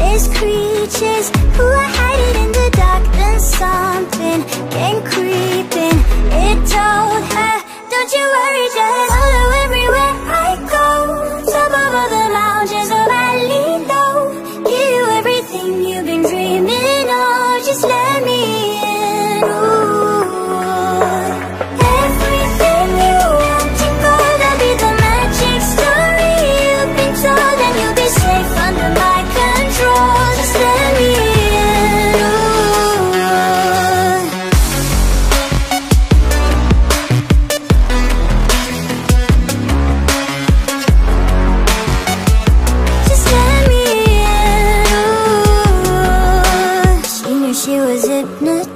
Creatures who are hiding in the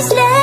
just